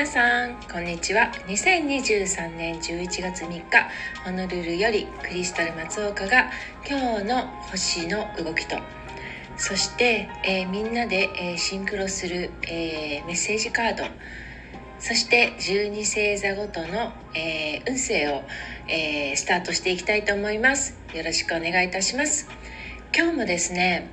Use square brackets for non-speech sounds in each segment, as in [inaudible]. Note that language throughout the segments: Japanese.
皆さんこんにちは。2023年11月3日ホノルルよりクリスタル松岡が今日の星の動きと。そして、えー、みんなで、えー、シンクロする、えー、メッセージカード。そして12星座ごとの、え運勢を、えスタートしていきたいと思います。よろしくお願いいたします。今日もですね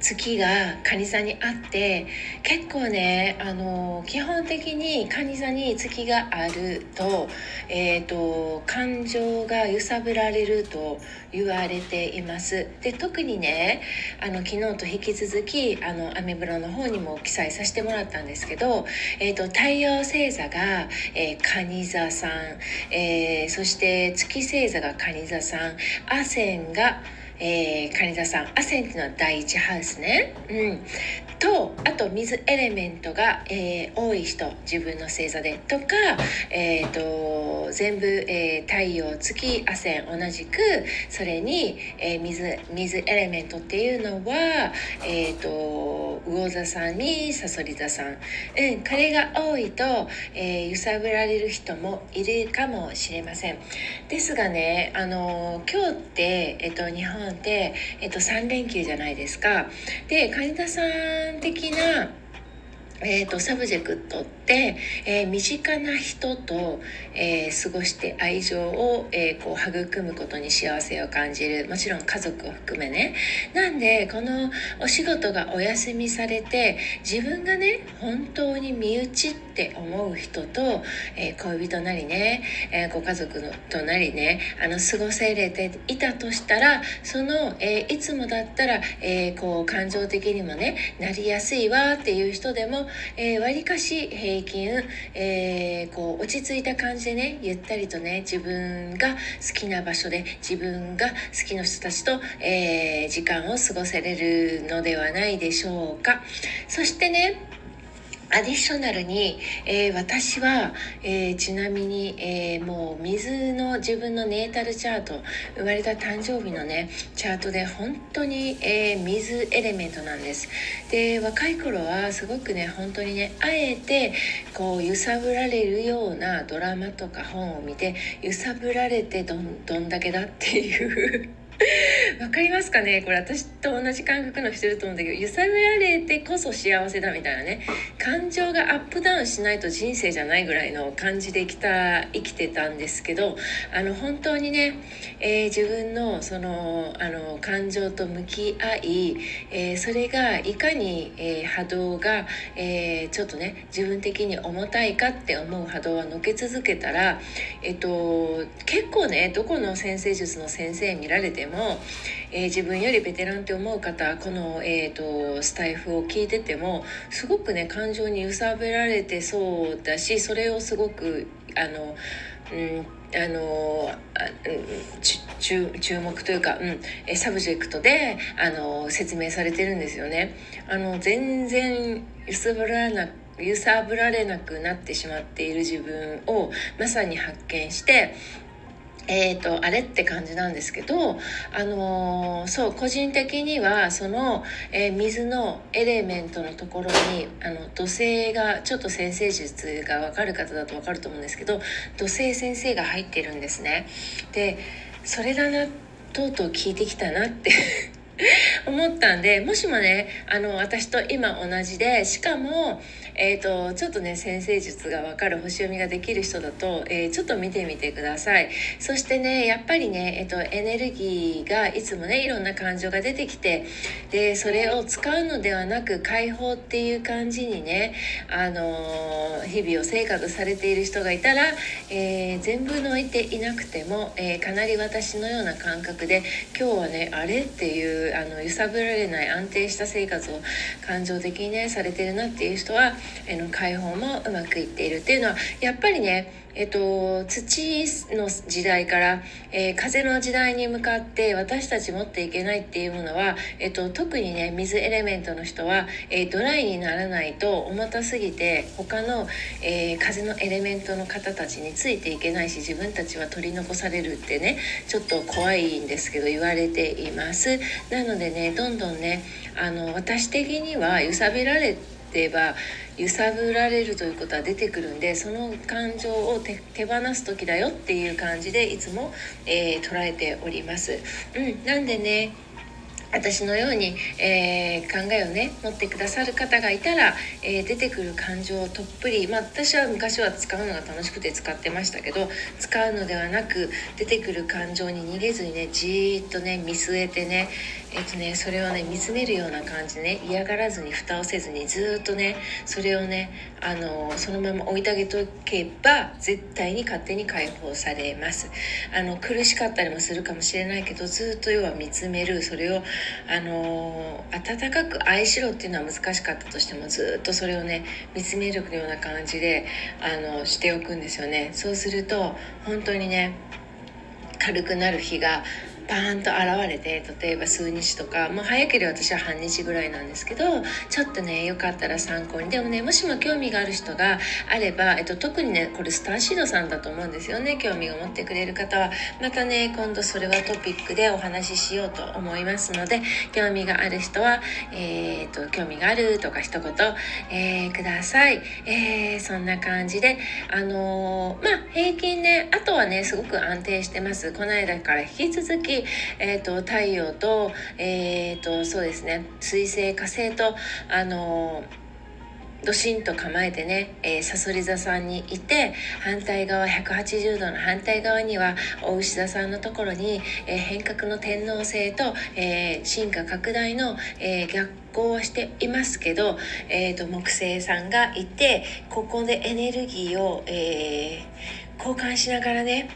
月が蟹座にあって結構ねあの基本的に蟹座に月があると,、えーと、感情が揺さぶられると言われています。で特にねあの昨日と引き続きあのアメブロの方にも記載させてもらったんですけど、えーと、太陽星座が、えー、蟹座さん、えー、そして月星座が蟹座さんアセンがえー、蟹座さんアセンっていうのは第一ハウスね、うん、とあと水エレメントが、えー、多い人自分の星座でとか、えーと、全部、えー、太陽月アセン同じくそれに、えー、水水エレメントっていうのは、えーと、魚座さんにさそり座さん、うん、これが多いと、えー、揺さぶられる人もいるかもしれません。ですがねあの今日って、えーと、日本って、えっ、と3連休じゃないですか。で蟹座さん的なえーと、 subject って、えー、身近な人と、えー、過ごして愛情を、えー、こう育むことに幸せを感じる。もちろん家族を含めね。なんでこのお仕事がお休みされて自分がね本当に身内って思う人と、え恋人なりね、えご家族のとなりねあの過ごせれていたとしたらその、えいつもだったら、えこう感情的にもねなりやすいわっていう人でもえー、割かし平均、えー、こう落ち着いた感じでねゆったりとね自分が好きな場所で自分が好きな人たちと、えー、時間を過ごせれるのではないでしょうか。そしてねアディショナルに、えー、私は、えー、ちなみに、えー、もう水の自分のネータルチャート生まれた誕生日のねチャートで本当に、え水エレメントなんです。で若い頃はすごくね本当にねあえてこう揺さぶられるようなドラマとか本を見て揺さぶられてどんどんだけだっていう [laughs] わかりますかね？これ私と同じ感覚の人いると思うんだけど揺さぶられてこそ幸せだみたいなね。感情がアップダウンしないと人生じゃないぐらいの感じできた生きてたんですけどあの本当にね、えー、自分のそのあの感情と向き合い、えー、それがいかに、えー、波動が、えちょっとね自分的に重たいかって思う波動はのけ続けたら、えっと、結構ねどこの先生術の先生見られても、もえー、自分よりベテランって思う方この、えーと、スタイフを聞いててもすごくね感情に揺さぶられてそうだしそれをすごくあの、うんあの注注目というか、うん、 subject であの説明されてるんですよね。あの全然揺さぶらな揺さぶられなくなってしまっている自分をまさに発見してえーと、あれって感じなんですけど、あのー、そう個人的にはその、えー、水のエレメントのところにあの土星がちょっと先生術が分かる方だと分かると思うんですけど土星先生が入ってるんですね。でそれだなとうとう聞いてきたなって [laughs] 思ったんでもしもねあの私と今同じでしかもえーと、ちょっとね先生術が分かる星読みができる人だと、えー、ちょっと見てみてください。そしてねやっぱりね、えーと、エネルギーがいつもねいろんな感情が出てきてでそれを使うのではなく解放っていう感じにね、あのー、日々を生活されている人がいたら、えー、全部抜いていなくても、えかなり私のような感覚で今日はねあれっていうあの揺さぶられない安定した生活を感情的にねされてるなっていう人はえの解放もうまくいっているっていうのはやっぱりねえっと、土の時代から、えー、風の時代に向かって私たち持っていけないっていうものは、えっと、特にね水エレメントの人は、えー、ドライにならないと重たすぎて他の、えー、風のエレメントの方たちについていけないし自分たちは取り残されるってねちょっと怖いんですけど言われています。なのでねどんどんねあの私的には揺さぶられてば揺さぶられるということは出てくるんでその感情を手放す時だよっていう感じでいつも、えー、捉えております。うん、なんでね私のように、えー、考えをね持ってくださる方がいたら、えー、出てくる感情をとっぷり、まあ、私は昔は使うのが楽しくて使ってましたけど使うのではなく出てくる感情に逃げずにねじーっとね見据えてねえっとねそれをね見つめるような感じね。嫌がらずに蓋をせずにずっとねそれをねあのそのまま置いてあげとけば絶対に勝手に解放されます。あの苦しかったりもするかもしれないけどずっと要は見つめる。それをあの温かく愛しろっていうのは難しかったとしてもずっとそれをね見つめるような感じであのしておくんですよね。そうすると本当にね軽くなる日がバーンと現れて例えば数日とかもう早ければ私は半日ぐらいなんですけどちょっとねよかったら参考に。でもねもしも興味がある人があれば、えっと、特にねこれスターシードさんだと思うんですよね。興味を持ってくれる方は。またね今度それはトピックでお話ししようと思いますので興味がある人は、えー、っと興味があるとか一言、えー、ください、えー、そんな感じで。あのまあ平均ねあとはねすごく安定してます。この間から引き続きえーと、太陽と,、えーと、そうですね水星火星とあのドシンと構えてね、えー、サソリ座さんにいて反対側180度の反対側にはお牛座さんのところに、えー、変革の天皇星と、えー、進化拡大の、え逆行はしていますけど、えーと、木星さんがいてここでエネルギーを、え交換しながらね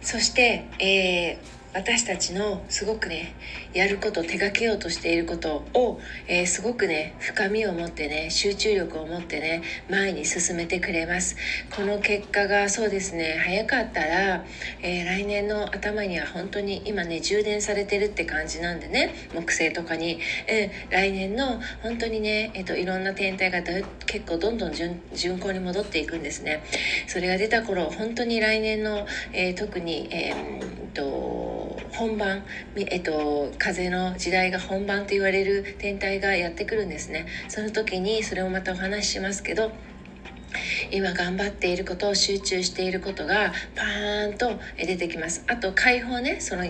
そして、えー私たちのすごくねやること手掛けようとしていることを、えー、すごくね深みを持ってね集中力を持ってね前に進めてくれます。この結果がそうですね早かったら、えー、来年の頭には本当に今ね充電されてるって感じなんでね木星とかに、えー、来年の本当にね、えーと、いろんな天体が結構どんどん順行に戻っていくんですね。それが出た頃本当に来年の、え特にえー、と本番、えっと、風の時代が本番と言われる天体がやってくるんですね。その時にそれをまたお話ししますけど今頑張っていることを集中していることがパーンと出てきます。あと解放ねその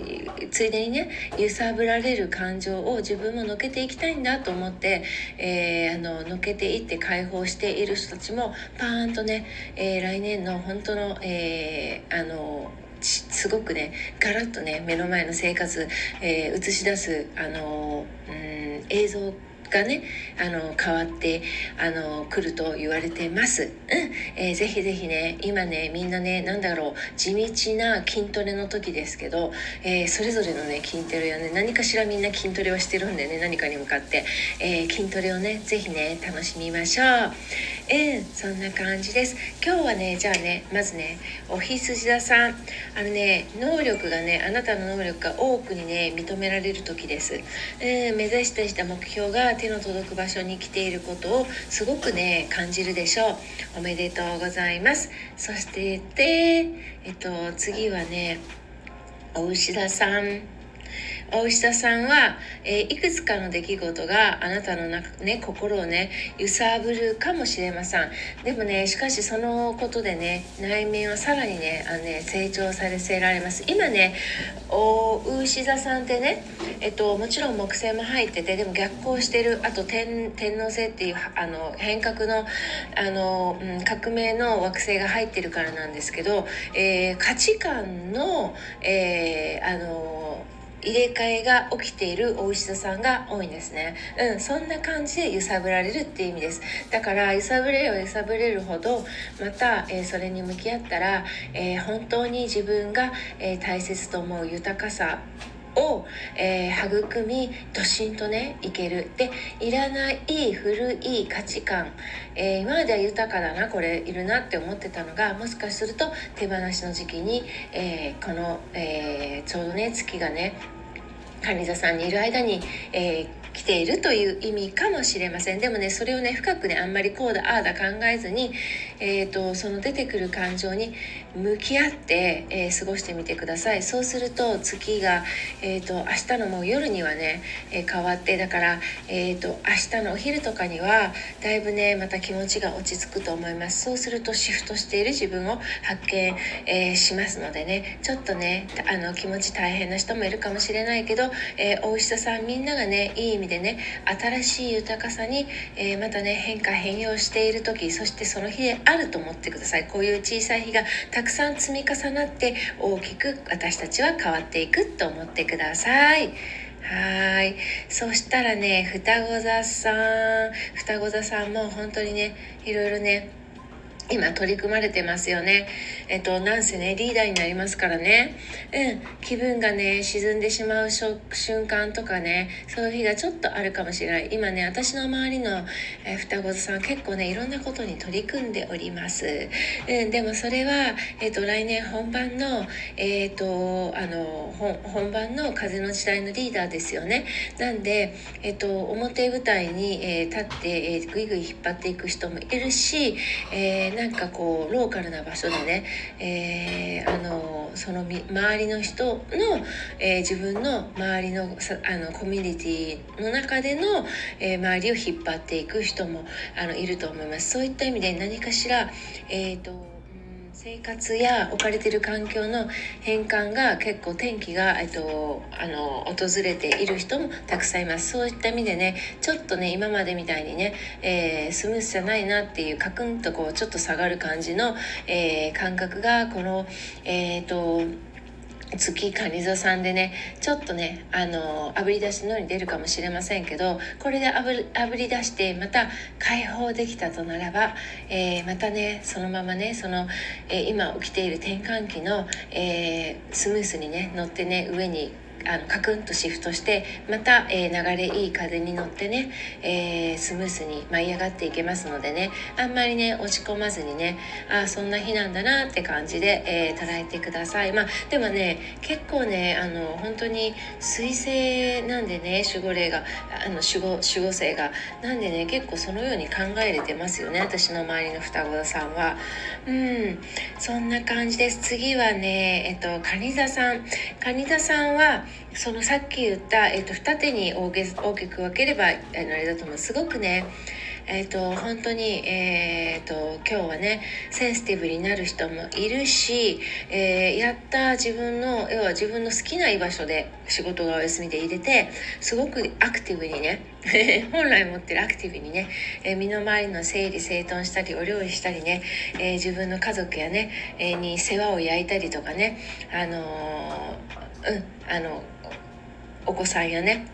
ついでにね揺さぶられる感情を自分ものけていきたいんだと思って、えー、あののけていって解放している人たちもパーンとね、えー、来年の本当の、えー、あのすごくねガラッとね目の前の生活、えー、映し出すあのうん映像がねあの変わってあの来ると言われてます。うんえー、ぜひぜひね今ねみんなね何だろう地道な筋トレの時ですけど、えー、それぞれのね筋トレはね何かしらみんな筋トレをしてるんでね何かに向かって、えー、筋トレをねぜひね楽しみましょう。えー、そんな感じです。今日はねじゃあねまずねおひすじ座さんあのね能力がねあなたの能力が多くにね認められる時です。えー、目指してした目標が手の届く場所に来ていることをすごくね感じるでしょう。おめでとうございます。そしてでえっと次はねお牛田さん。大石田さんは、えー、いくつかの出来事があなたの中、ね、心をね揺さぶるかもしれません。でもねしかしそのことでね内面はさらにねあのね成長させられます。今ね大石田さんってね、えっと、もちろん木星も入っててでも逆行してる。あと天天王星っていうあの変革のあの、うん、革命の惑星が入ってるからなんですけど、えー、価値観の、えー、あの入れ替えが起きているお医者さんが多いんですね。うん、そんな感じで揺さぶられるっていう意味です。だから揺さぶれよ揺さぶれるほどまた、えー、それに向き合ったら、えー、本当に自分が、えー、大切と思う豊かさを、えー、育みドシンとねいける。でいらない古い価値観、えー、今までは豊かだなこれいるなって思ってたのがもしかすると手放しの時期に、えー、この、えちょうどね月がね管理座さんにいる間に、え来ているという意味かもしれません。でもねそれをね深くねあんまりこうだああだ考えずに、えーと、その出てくる感情に向き合って、えー、過ごしてみてください。そうすると月が、えーと、明日のもう夜にはね、えー、変わってだから、えーと、明日のお昼とかにはだいぶねまた気持ちが落ち着くと思います。そうするとシフトしている自分を発見、えー、しますのでね。ちょっとねあの気持ち大変な人もいるかもしれないけど、えー、お医者さんみんながねいい意味でね新しい豊かさに、え、またね変化変容している時そしてその日でああると思ってくださいこういう小さい日がたくさん積み重なって大きく私たちは変わっていくと思ってください。はい。そしたらね、双子座さん、双子座さんも本当にね、いろいろね、今取り組まれてますよね。えっと、なんせね、リーダーになりますからね。うん、気分がね、沈んでしまう瞬間とかね、そういう日がちょっとあるかもしれない。今ね、私の周りの、え、双子さん結構ね、いろんなことに取り組んでおります。うん、でもそれは、えっと、来年本番の、えっと、あの、本番の風の時代のリーダーですよね。なんで、えっと、表舞台に、えー、立って、えー、ぐいぐい引っ張っていく人もいるし、えーなんかこうローカルな場所でね、えー、あのその周りの人の、えー、自分の周りのあのコミュニティの中での、えー、周りを引っ張っていく人もあのいると思います。そういった意味で何かしら、えーと生活や置かれてる環境の変換が結構天気が、えっと、あの訪れている人もたくさんいます。そういった意味でねちょっとね今までみたいにね、えー、スムースじゃないなっていうカクンとこうちょっと下がる感じの、えー、感覚がこのえっ、と月蟹座さんでねちょっとねあのあぶり出しのように出るかもしれませんけどこれであぶり出してまた解放できたとならば、えー、またねそのままねその、えー、今起きている転換期の、えー、スムースにね乗ってね上にあのカクンとシフトしてまた、えー、流れいい風に乗ってね、えー、スムースに舞い上がっていけますのでねあんまりね落ち込まずにねあそんな日なんだなって感じで、えー、捉えてください。まあでもね結構ねあの本当に彗星なんでね守護霊があの守護守護星が。なんでね結構そのように考えれてますよね私の周りの双子さんは。うんそんな感じです。次はねえっと蟹座さん。蟹座さんはそのさっき言った、えーと、二手に大きく分ければあのあれだと思う。すごくねえーと、本当に、えーと、今日はねセンシティブになる人もいるし、えー、やった自分の要は自分の好きな居場所で仕事がお休みで入れてすごくアクティブにね [laughs] 本来持ってるアクティブにね、えー、身の回りの整理整頓したりお料理したりね、えー、自分の家族やね、えに世話を焼いたりとかねあのうんあのお子さんやね。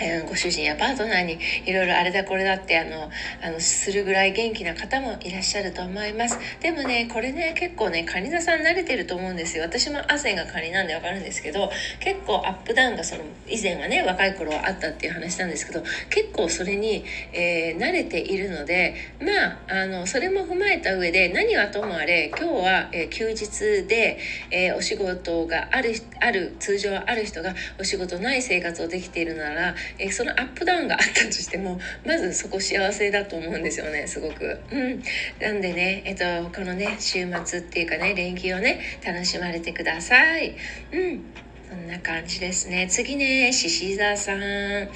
えー、ご主人やパートナーにいろいろあれだこれだってあのあのするぐらい元気な方もいらっしゃると思います。でもねこれね結構ねカニ座さん慣れてると思うんですよ。私も汗がカニなんでわかるんですけど結構アップダウンがその以前はね若い頃はあったっていう話なんですけど結構それに、えー、慣れているのでまああのそれも踏まえた上で何はともあれ今日は、えー、休日で、えお仕事があるある通常ある人がお仕事ない生活をできているならえそのアップダウンがあったとしてもまずそこ幸せだと思うんですよねすごく。うん、なんでね、えっと、このね週末っていうかね連休をね楽しまれてください。うんそんな感じですね。次ね、獅子座さん。うん。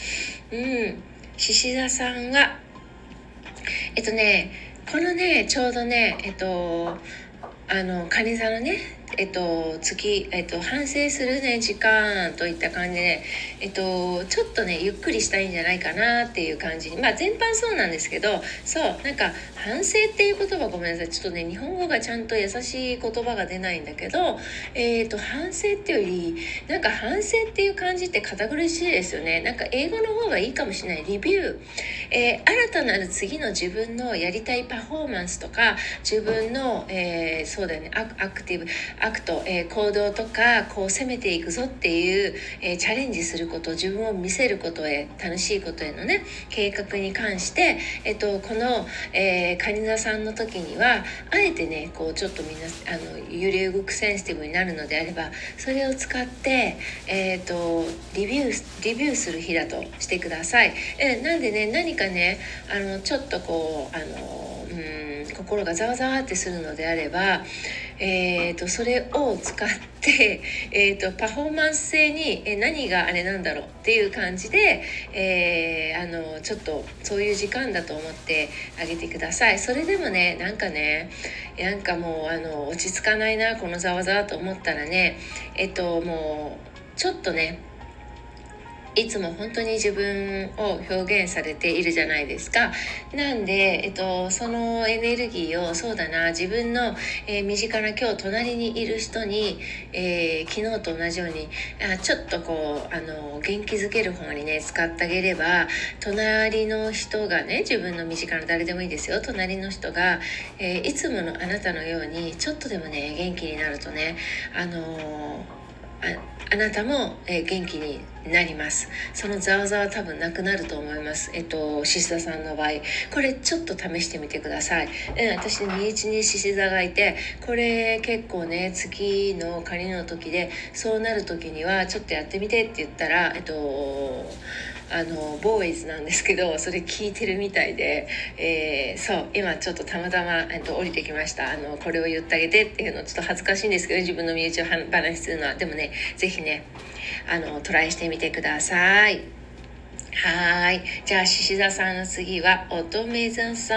獅子座さんは、えっとね、このね、ちょうどね、えっと、あの、カニ座のね、えっと、月、えっと、反省するね、時間といった感じで、えっと、ちょっとね、ゆっくりしたいんじゃないかなっていう感じに、まあ、全般そうなんですけど、そう、なんか、反省っていう言葉ごめんなさい。ちょっとね、日本語がちゃんと優しい言葉が出ないんだけど、えっと、反省っていうより、なんか反省っていう感じって堅苦しいですよね。なんか英語の方がいいかもしれない。 review。えー、新たなる次の自分のやりたいパフォーマンスとか、自分の、えー、そうだよね、アクティブ、 act、え、行動とかこう攻めていくぞっていう、え、チャレンジすること自分を見せることへ楽しいことへのね計画に関して、えっと、この、えー、カニ座さんの時にはあえてねこうちょっとみんなあの揺れ動くセンシティブになるのであればそれを使って、えーと、リビューリビューする日だとしてください。えー、なんでね何かねあのちょっとこうあのうん心がざわざわってするのであれば、えーと、それを使って、[laughs] えーと、パフォーマンス性に、え何があれなんだろうっていう感じで、えー、あのちょっとそういう時間だと思ってあげてください。それでもねなんかねなんかもうあの落ち着かないなこのざわざわと思ったらねえっ、ともうちょっとねいつも本当に自分を表現されているじゃないですか。なんで、えっと、そのエネルギーをそうだな自分の、えー、身近な今日隣にいる人に、えー、昨日と同じようにあちょっとこうあの元気づける方にね使ってあげれば隣の人がね自分の身近な誰でもいいですよ隣の人が、えー、いつものあなたのようにちょっとでもね元気になるとねあのあなたも、え、元気になります。そのざわざわ多分なくなると思います。えっと獅子座さんの場合。これちょっと試してみてください、うん、私身内に獅子座がいてこれ結構ね月の仮の時でそうなる時にはちょっとやってみてって言ったらえっとあのボーイズなんですけどそれ聞いてるみたいで、えー、そう今ちょっとたまたま、えっと、降りてきましたあのこれを言ってあげてっていうのちょっと恥ずかしいんですけど自分の身内を話するのはでもね是非ねあのトライしてみてください。はい。じゃあ、獅子座さんの次は、乙女座さ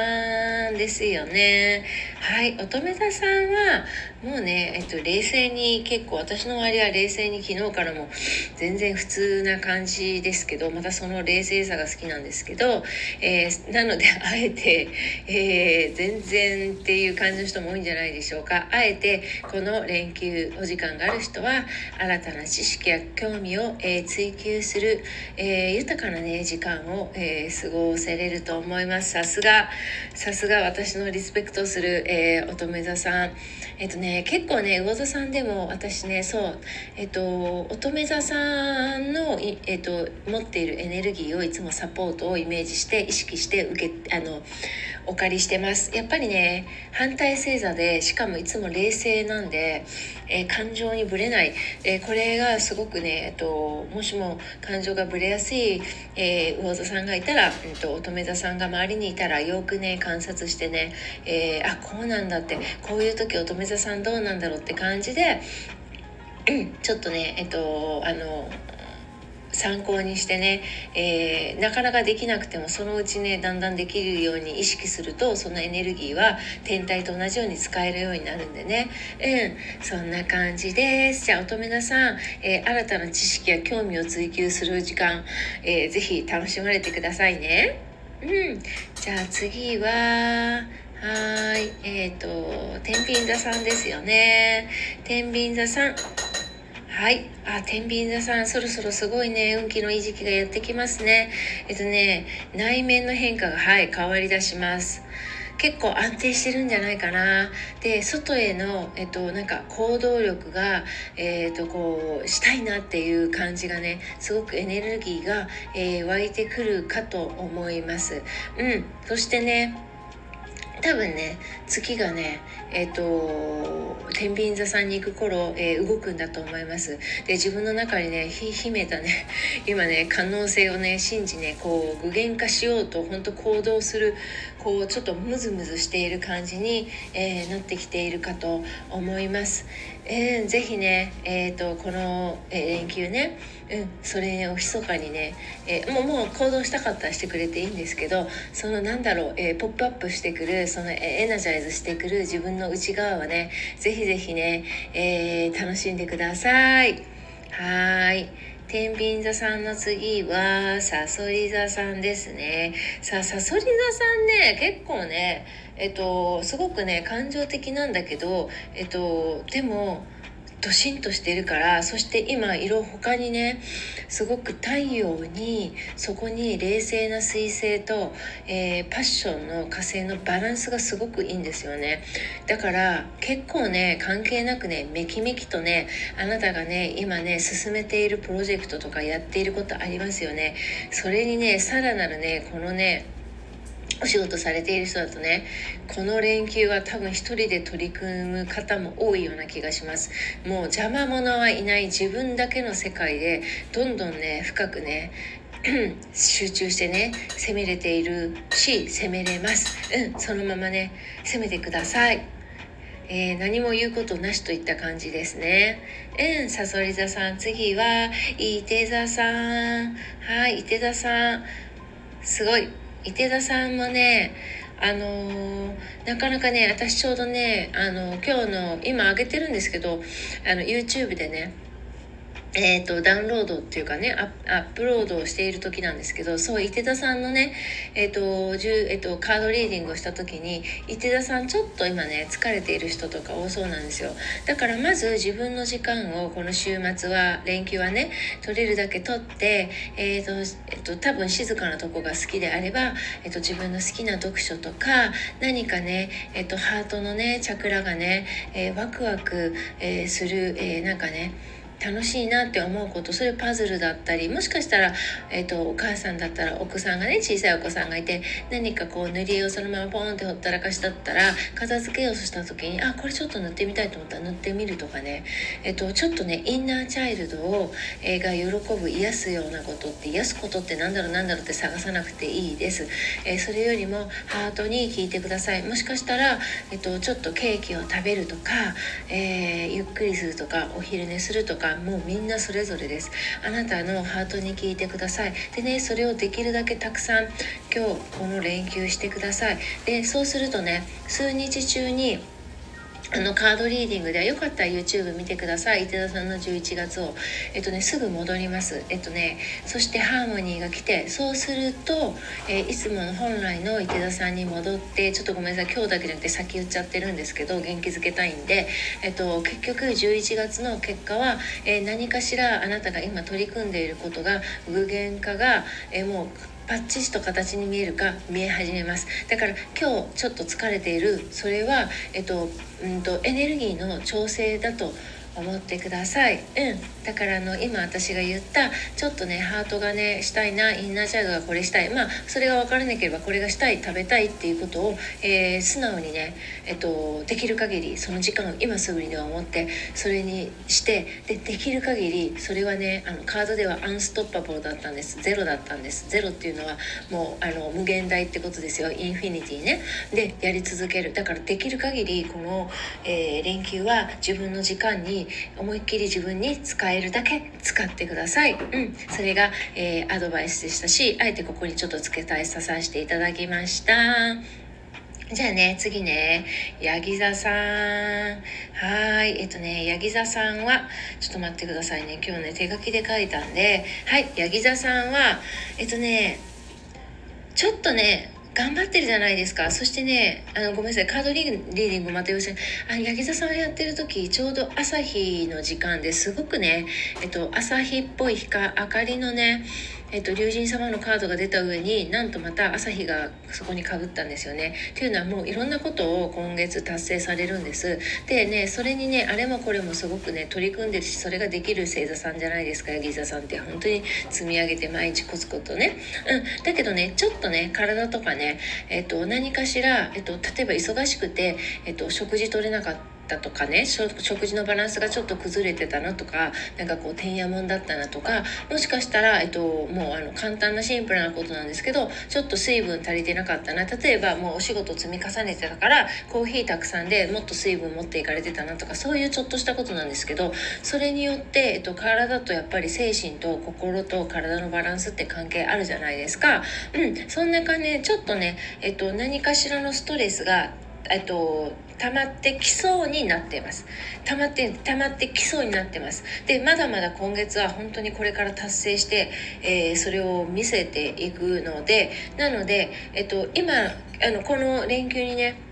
んですよね。はい。乙女座さんは、もうね、えっと、冷静に結構私の周りは冷静に昨日からも全然普通な感じですけどまたその冷静さが好きなんですけど、えー、なので [laughs] あえて、えー、全然っていう感じの人も多いんじゃないでしょうか。あえてこの連休お時間がある人は新たな知識や興味を、えー、追求する、え豊かなね時間を、え過ごせれると思います。さすがさすが私のリスペクトする、え乙女座さん。えっとねね結構ね魚座さんでも私ねそうえっと乙女座さんのえっと持っているエネルギーをいつもサポートをイメージして意識して受けあのお借りしてます。やっぱりね反対星座でしかもいつも冷静なんで、えー、感情にぶれない、えー、これがすごくね、えっと、もしも感情がぶれやすい、えー、魚座さんがいたら、えっと、乙女座さんが周りにいたらよくね観察してね、えあこうなんだってこういう時乙女座さんどうなんだろうって感じで、ちょっとねえっとあの参考にしてね、えー、なかなかできなくてもそのうちねだんだんできるように意識するとそのエネルギーは天体と同じように使えるようになるんでね。うんそんな感じです。じゃあ乙女座さん、えー、新たな知識や興味を追求する時間、えー、ぜひ楽しまれてくださいね。うんじゃあ次ははい、えっ、ー、と、天秤座さんですよね。天秤座さん。はい。あ、天秤座さん、そろそろすごいね、運気のいい時期がやってきますね。えっとね、内面の変化が、はい、変わりだします。結構安定してるんじゃないかな。で、外への、えっと、なんか行動力が、えっと、こう、したいなっていう感じがね、すごくエネルギーが、えー、湧いてくるかと思います。うん。そしてね、多分ね月がねえっ、ー、と天秤座さんに行く頃、えー、動くんだと思いますで自分の中にね秘めたね [laughs] 今ね可能性をね信じねこう具現化しようと本当行動するこうちょっとムズムズしている感じに、えー、なってきているかと思います。えー、ぜひね、えーと、この、えー、連休ね、うん、それを密かにね、えー、もうもう行動したかったらしてくれていいんですけどそのなんだろう、えー、ポップアップしてくるそのエナジャイズしてくる自分の内側はねぜひぜひね、えー、楽しんでください。はい天秤座さんの次は、さそり座さんですね。さあ、さそり座さんね、結構ね、えっと、すごくね、感情的なんだけど、えっと、でも、ドシンとしているからそして今色他にねすごく太陽にそこに冷静な彗星と、えー、パッションの火星のバランスがすごくいいんですよね。だから結構ね関係なくねめきめきとねあなたがね今ね進めているプロジェクトとかやっていることありますよね。それにねさらなるねこのねお仕事されている人だとねこの連休は多分一人で取り組む方も多いような気がしますもう邪魔者はいない自分だけの世界でどんどんね深くね [clears throat] 集中してね攻めれているし攻めれますうんそのままね攻めてくださいえー、何も言うことなしといった感じですね。うん、さそり座さん。次は、いて座さん。はい、いて座さん。すごい。池田さんもね、あのー、なかなかね、私ちょうどね、あの、今日の、今上げてるんですけど、あの、YouTube でね、えーと、ダウンロードっていうかねアップロードをしている時なんですけどそう伊手田さんのね、えーとえーと、カードリーディングをした時に伊手田さんちょっと今ね疲れている人とか多そうなんですよ。だからまず自分の時間をこの週末は連休はね取れるだけ取って、えーとえーと、多分静かなとこが好きであれば、えー、と自分の好きな読書とか何かね、えー、とハートのねチャクラがね、えー、ワクワク、えー、する、えー、なんかね楽しいなって思うことそれパズルだったりもしかしたら、えーと、お母さんだったらお子さんがね小さいお子さんがいて何かこう塗り絵をそのままポンってほったらかしだったら片付けようとした時にあこれちょっと塗ってみたいと思ったら塗ってみるとかね、えーと、ちょっとねインナーチャイルドを、え、が喜ぶ癒すようなことって癒すことって何だろう何だろうって探さなくていいです、えー、それよりもハートに聞いてください。もしかしたら、えーと、とちょっとケーキを食べるとか、えゆっくりするとかお昼寝するとかかもうみんなそれぞれです。あなたのハートに聞いてください。でねそれをできるだけたくさん今日この連休してください。でそうするとね数日中にあのカードリーディングではよかったら YouTube 見てください。伊手田さんの11月を。えっとね、すぐ戻ります。えっとね、そしてハーモニーが来て、そうすると、えー、いつもの本来の伊手田さんに戻って、ちょっとごめんなさい、今日だけじゃなくて先言っちゃってるんですけど、元気づけたいんで、えっと、結局11月の結果は、えー、何かしらあなたが今取り組んでいることが具現化が、えー、もうパッチリと形に見えるか見え始めます。だから今日ちょっと疲れている。それは、えっとうんと、エネルギーの調整だと思ってください。うん。だからあの今私が言ったちょっとねハートがねしたいなインナーチャイルドがこれしたい。まあそれが分からなければこれがしたい食べたいっていうことを、えー、素直にね、えっと、できる限りその時間を今すぐにでは思ってそれにしてでできる限りそれはねあのカードではアンストッパボーだったんです。ゼロだったんです。ゼロっていうのはもうあの無限大ってことですよ。インフィニティね。でやり続ける。だからできる限りこの、えー、連休は自分の時間に思いっきり自分に使えるだけ使ってください。うん、それが、えー、アドバイスでしたし、あえてここにちょっと付け足させていただきました。じゃあね、次ね、ヤギ座さん。はい。えっとね、ヤギ座さんは、ちょっと待ってくださいね。今日ね、手書きで書いたんで、はい。ヤギ座さんは、えっとね、ちょっとね、頑張ってるじゃないですか。そしてね、あの、ごめんなさい、カードリーディングまたよろしあの、八木座さんやってる時、ちょうど朝日の時間ですごくね、えっと、朝日っぽい光、明かりのね、えっと、龍神様のカードが出た上になんとまた朝日がそこにかぶったんですよね。っていうのはもういろんなことを今月達成されるんです。でねそれにねあれもこれもすごくね取り組んでるしそれができる星座さんじゃないですかヤギ座さんって本当に積み上げて毎日コツコツとね。うん、だけどねちょっとね体とかね、えっと、何かしら、えっと、例えば忙しくて、えっと、食事取れなかったったとかね食事のバランスがちょっと崩れてたなとかなんかこうてんやもんだったなとかもしかしたら、えっと、もうあの簡単なシンプルなことなんですけどちょっと水分足りてなかったな例えばもうお仕事積み重ねてたからコーヒーたくさんでもっと水分持っていかれてたなとかそういうちょっとしたことなんですけどそれによって、えっと、体とやっぱり精神と心と体のバランスって関係あるじゃないですか。うん、そんな感じでちょっとね、えっと、何かしらのストレスがえっと溜まってきそうになっています。溜まって溜まってきそうになってます。でまだまだ今月は本当にこれから達成して、えー、それを見せていくのでなので、えっと、今あのこの連休にね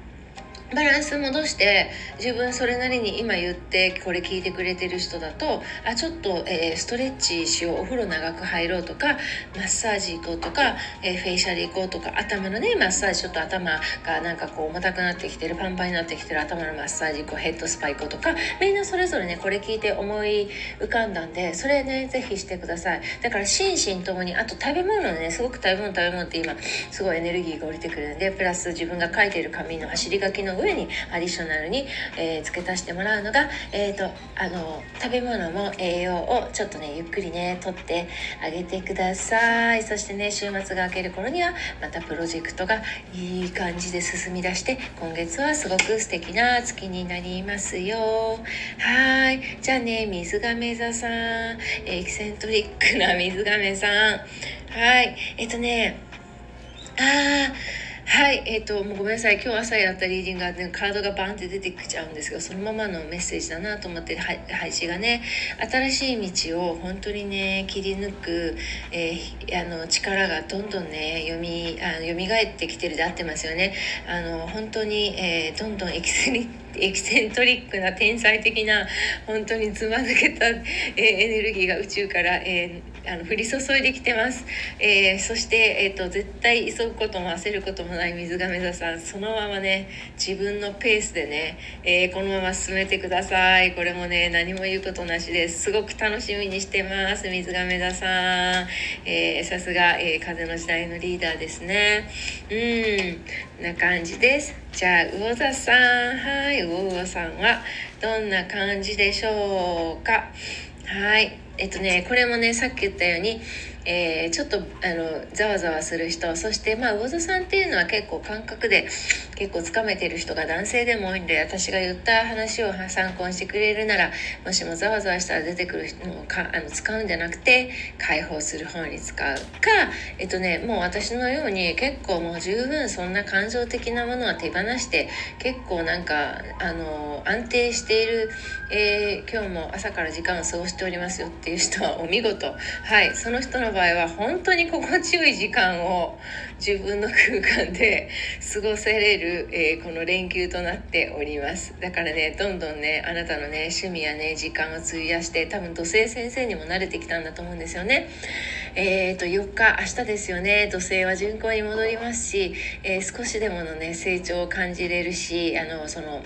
バランス戻して自分それなりに今言ってこれ聞いてくれてる人だとあちょっと、えー、ストレッチしようお風呂長く入ろうとかマッサージ行こうとか、えー、フェイシャル行こうとか頭のねマッサージちょっと頭がなんかこう重たくなってきてるパンパンになってきてる頭のマッサージ行こうヘッドスパ行こうとかみんなそれぞれねこれ聞いて思い浮かんだんでそれねぜひしてください。だから心身ともにあと食べ物ねすごく食べ物食べ物って今すごいエネルギーが降りてくるんでプラス自分が書いてる紙の走り書きの上上にアディショナルに、えー、付け足してもらうのが、えーと、あの食べ物も栄養をちょっとねゆっくりねとってあげてください。そしてね週末が明ける頃にはまたプロジェクトがいい感じで進み出して今月はすごく素敵な月になりますよ。はい。じゃあね水亀座さん。エキセントリックな水亀さん。はい。えっとねああはい、えっ、ー、と、もうごめんなさい。今日朝やったリーディングが、ね、カードがバンって出てきちゃうんですが、そのままのメッセージだなと思って、配信がね、新しい道を本当にね、切り抜く、えー、あの、力がどんどんね、読み、あの蘇ってきてるで合ってますよね。あの、本当に、えー、どんどんエキセリ [laughs] エキセントリックな天才的な本当につま抜けた、えー、エネルギーが宇宙から、えー、あの降り注いできてます、えー、そして、えーと、絶対急ぐことも焦ることもない水亀座さん。そのままね自分のペースでね、えこのまま進めてください。これもね何も言うことなしです。すごく楽しみにしてます水亀座さん、えーさすが、え風の時代のリーダーですね。うん。な感じです。じゃあ魚座さん。はい。魚座さんはどんな感じでしょうか。はい。えっとねこれもねさっき言ったようにえー、ちょっとあのざわざわする人そしてまあ魚座さんっていうのは結構感覚で結構つかめてる人が男性でも多いんで私が言った話を参考にしてくれるならもしもざわざわしたら出てくるのをかあの使うんじゃなくて解放する方に使うかえっとねもう私のように結構もう十分そんな感情的なものは手放して結構なんかあの安定している、えー、今日も朝から時間を過ごしておりますよっていう人はお見事。はいその人の場合は本当に心地よい時間を自分の空間で過ごせれる、えー、この連休となっております。だからねどんどんねあなたのね趣味やね時間を費やして多分土星先生にも慣れてきたんだと思うんですよね。えーと、4日明日ですよね。土星は巡行に戻りますし、えー、少しでものね成長を感じれるしあのその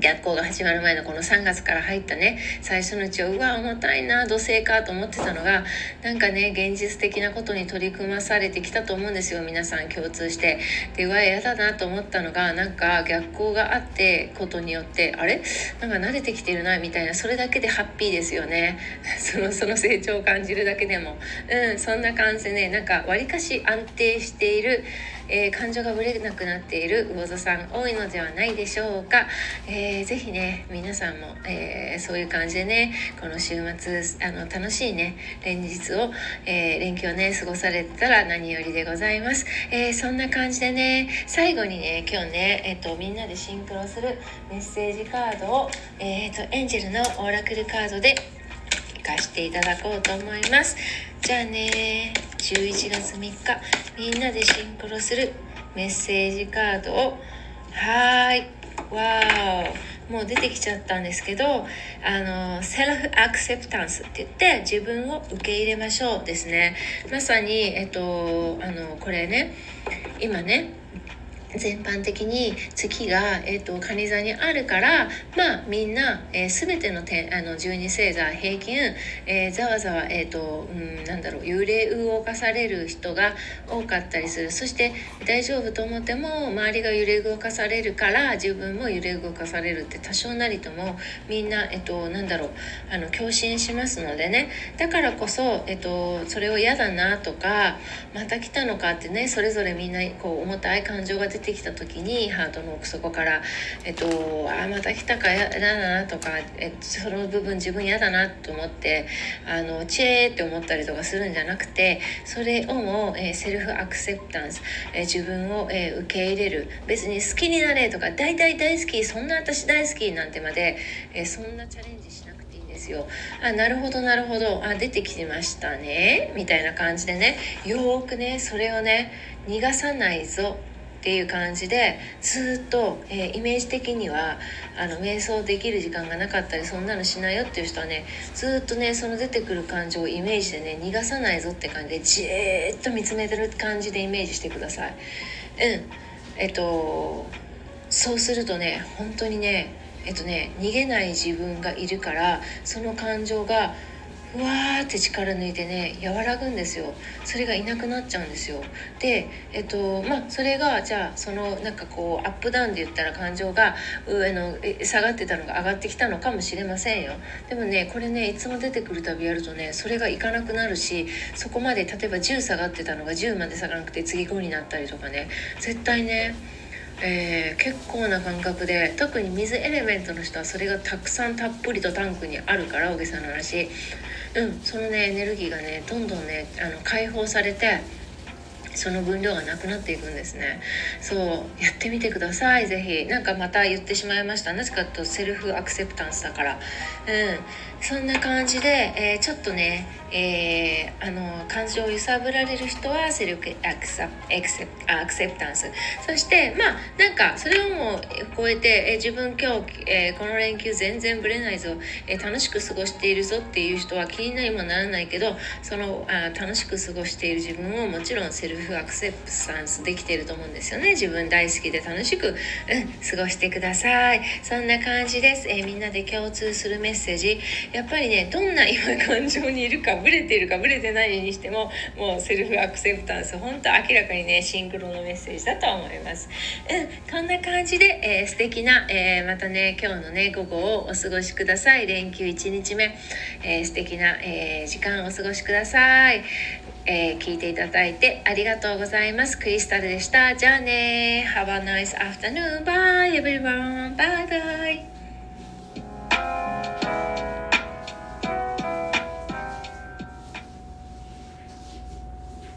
逆行が始まる前のこの3月から入ったね最初のうちはうわ重たいな土星かと思ってたのがなんかね現実的なことに取り組まされてきたと思うんですよ。皆さん共通して。でうわ嫌だなと思ったのがなんか逆行があってことによってあれ？なんか慣れてきてるなみたいな。それだけでハッピーですよね。[laughs] そのその成長を感じるだけでも。うんそんな感じでねなんかわりかし安定しているえー、感情がぶれなくなっている魚座さん多いのではないでしょうか、えー、ぜひね皆さんも、えー、そういう感じでねこの週末あの楽しいね連日を、えー、連休をね過ごされたら何よりでございます、え、そんな感じでね最後にね今日ね、えっと、みんなでシンクロするメッセージカードを、えっとエンジェルのオーラクルカードでかしていただこうと思います。じゃあね11月3日みんなでシンクロするメッセージカードを。はい。わーもう出てきちゃったんですけどあのセルフアクセプタンスって言って自分を受け入れましょうですね。まさにえっとあのこれね。今ね全般的に月が、えーと、蟹座にあるからまあみんな、えー、全てのあの12星座平均、えー、ざわざわ、えーとうん、なんだろう揺れ動かされる人が多かったりする。そして大丈夫と思っても周りが揺れ動かされるから自分も揺れ動かされるって多少なりともみんな、えーと、なんだろうあの共振しますのでね。だからこそ、えーと、とそれを嫌だなとかまた来たのかってねそれぞれみんなこう重たい感情が出ててきた時にハートの奥底から「えっと、ああまた来たかやだな」とか、えその部分自分嫌だなと思ってあのチェーって思ったりとかするんじゃなくてそれをも、えセルフアクセプタンス、え自分を、え受け入れる。別に好きになれとか大体大好きそんな私大好きなんてまで、えそんなチャレンジしなくていいんですよ。あなるほどなるほど。あ出てきてましたね。みたいな感じでね。よーくねそれをね逃がさないぞ。っていう感じでずっと、えー、イメージ的にはあの瞑想できる時間がなかったりそんなのしないよっていう人はねずっとねその出てくる感情をイメージでね逃がさないぞって感じでじーっと見つめてる感じでイメージしてください。うんえっとそうするとね本当にねえっとね逃げない自分がいるからその感情がふわーって力抜いてね和らぐんですよ。それがいなくなっちゃうんですよ。でえっとまあそれがじゃあそのなんかこうアップダウンで言ったら感情が上の下がってたのが上がってきたのかもしれませんよ。でもねこれねいつも出てくるたびやるとねそれがいかなくなるしそこまで例えば10下がってたのが10まで下がらなくて次5になったりとかね絶対ねえー、結構な感覚で特に水エレメントの人はそれがたくさんたっぷりとタンクにあるから大げさな話。うんそのねエネルギーがねどんどんねあの解放されてその分量がなくなっていくんですね。そうやってみてください是非何かまた言ってしまいました。なぜかとセルフアクセプタンスだから。うん。そんな感じで、えー、ちょっとねえー、あの感情を揺さぶられる人はセルフアクセアクセプタンス。そしてまあなんかそれをも超えて、えー、自分今日、え、この連休全然ぶれないぞ、え楽しく過ごしているぞっていう人は気になりもならないけどそのあ楽しく過ごしている自分をもちろんセルフアクセプタンスできていると思うんですよね。自分大好きで楽しく、うん、過ごしてください。そんな感じです、えみんなで共通するメッセージ。やっぱりねどんな今感情にいるかブレているかブレてないにしてももうセルフアクセプタンス本当明らかにねシンクロのメッセージだと思います。うん、こんな感じで、えー、素敵な、えー、またね今日のね午後をお過ごしください連休1日目、えー、素敵な、えー、時間をお過ごしください。えー、聞いていただいてありがとうございます。クリスタルでした。じゃあね。Have a nice afternoon. Bye everyone. Bye bye.